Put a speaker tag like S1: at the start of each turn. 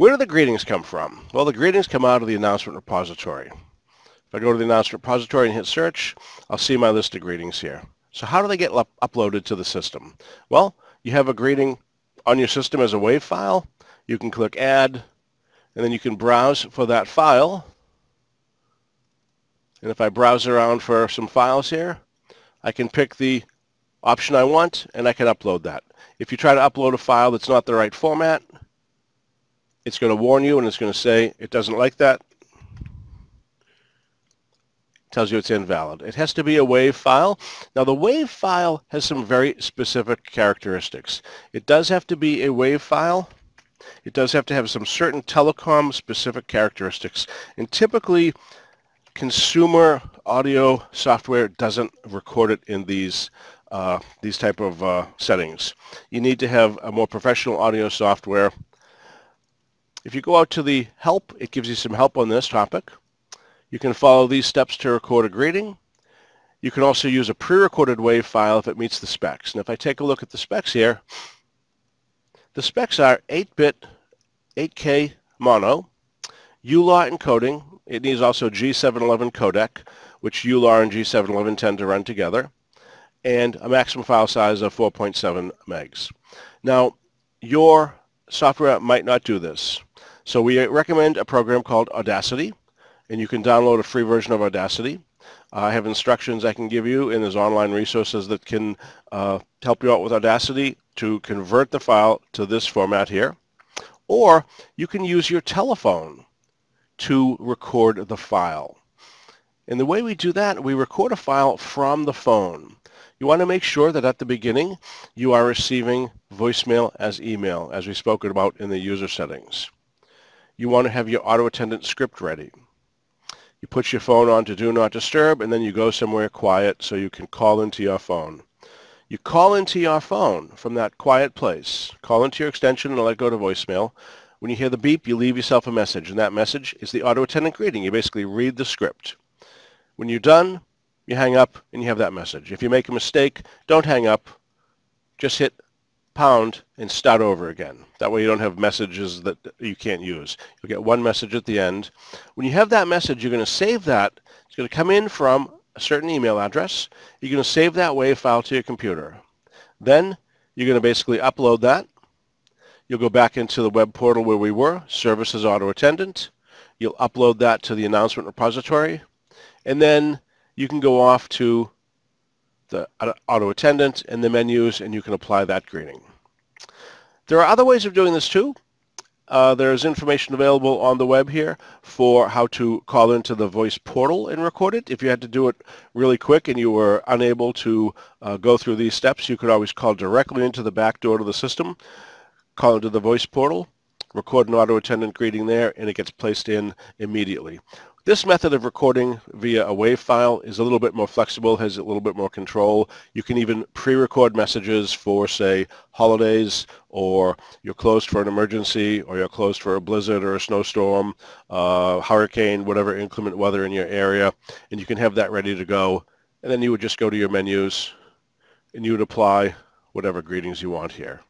S1: Where do the greetings come from? Well, the greetings come out of the announcement repository. If I go to the announcement repository and hit search, I'll see my list of greetings here. So how do they get uploaded to the system? Well, you have a greeting on your system as a WAV file. You can click add, and then you can browse for that file. And if I browse around for some files here, I can pick the option I want, and I can upload that. If you try to upload a file that's not the right format, it's going to warn you and it's going to say it doesn't like that. tells you it's invalid. It has to be a WAV file. Now the WAV file has some very specific characteristics. It does have to be a WAV file. It does have to have some certain telecom specific characteristics. And typically consumer audio software doesn't record it in these uh, these type of uh, settings. You need to have a more professional audio software if you go out to the help, it gives you some help on this topic. You can follow these steps to record a greeting. You can also use a pre-recorded WAV file if it meets the specs. And if I take a look at the specs here, the specs are 8-bit 8K mono, u-law encoding. It needs also G711 codec, which u-law and G711 tend to run together, and a maximum file size of 4.7 megs. Now, your software might not do this. So we recommend a program called Audacity, and you can download a free version of Audacity. I have instructions I can give you, and there's online resources that can uh, help you out with Audacity to convert the file to this format here. Or you can use your telephone to record the file. And the way we do that, we record a file from the phone. You want to make sure that at the beginning you are receiving voicemail as email, as we spoke about in the user settings you want to have your auto attendant script ready. You put your phone on to do not disturb and then you go somewhere quiet so you can call into your phone. You call into your phone from that quiet place. Call into your extension and let go to voicemail. When you hear the beep, you leave yourself a message, and that message is the auto attendant greeting. You basically read the script. When you're done, you hang up and you have that message. If you make a mistake, don't hang up. Just hit pound and start over again. That way you don't have messages that you can't use. You'll get one message at the end. When you have that message, you're going to save that. It's going to come in from a certain email address. You're going to save that WAV file to your computer. Then you're going to basically upload that. You'll go back into the web portal where we were, Services Auto Attendant. You'll upload that to the announcement repository. And then you can go off to the auto attendant and the menus and you can apply that greeting. There are other ways of doing this too. Uh, there's information available on the web here for how to call into the voice portal and record it. If you had to do it really quick and you were unable to uh, go through these steps, you could always call directly into the back door to the system, call into the voice portal, record an auto attendant greeting there, and it gets placed in immediately. This method of recording via a WAV file is a little bit more flexible, has a little bit more control. You can even pre-record messages for, say, holidays, or you're closed for an emergency, or you're closed for a blizzard or a snowstorm, uh, hurricane, whatever inclement weather in your area, and you can have that ready to go. And then you would just go to your menus, and you would apply whatever greetings you want here.